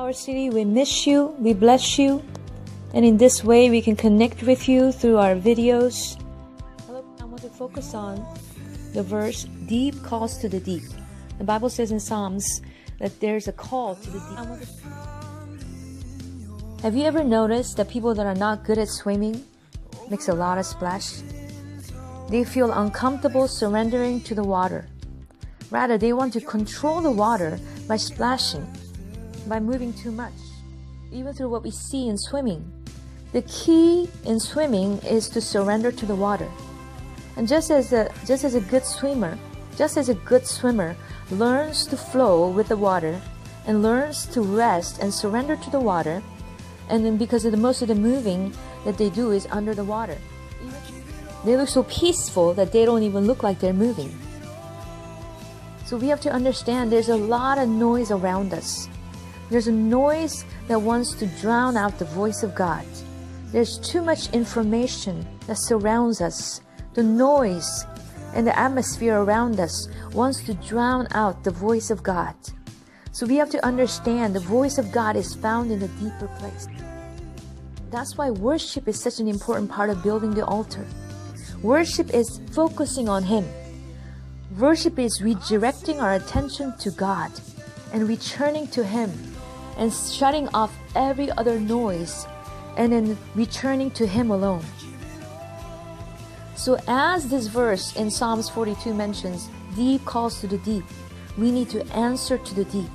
Our city, we miss you, we bless you, and in this way we can connect with you through our videos. I want to focus on the verse deep calls to the deep. The Bible says in Psalms that there's a call to the deep. Have you ever noticed that people that are not good at swimming makes a lot of splash? They feel uncomfortable surrendering to the water. Rather, they want to control the water by splashing, by moving too much, even through what we see in swimming. The key in swimming is to surrender to the water. And just as a just as a good swimmer, just as a good swimmer learns to flow with the water and learns to rest and surrender to the water, and then because of the most of the moving that they do is under the water. They look so peaceful that they don't even look like they're moving. So we have to understand there's a lot of noise around us. There's a noise that wants to drown out the voice of God. There's too much information that surrounds us. The noise and the atmosphere around us wants to drown out the voice of God. So we have to understand the voice of God is found in a deeper place. That's why worship is such an important part of building the altar. Worship is focusing on Him. Worship is redirecting our attention to God and returning to Him and shutting off every other noise and then returning to Him alone. So, as this verse in Psalms 42 mentions, deep calls to the deep, we need to answer to the deep.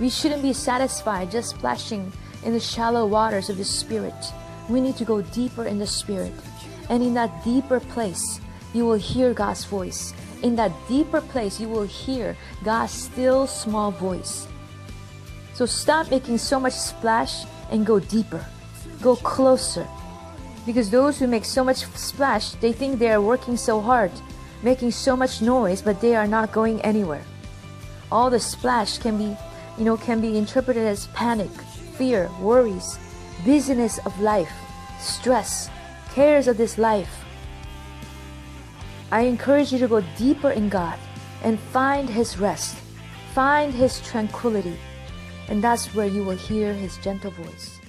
We shouldn't be satisfied just splashing in the shallow waters of the Spirit. We need to go deeper in the Spirit. And in that deeper place, you will hear God's voice. In that deeper place, you will hear God's still small voice. So stop making so much splash and go deeper. Go closer. Because those who make so much splash, they think they are working so hard, making so much noise, but they are not going anywhere. All the splash can be, you know, can be interpreted as panic, fear, worries, busyness of life, stress, cares of this life. I encourage you to go deeper in God and find His rest, find His tranquility, and that's where you will hear His gentle voice.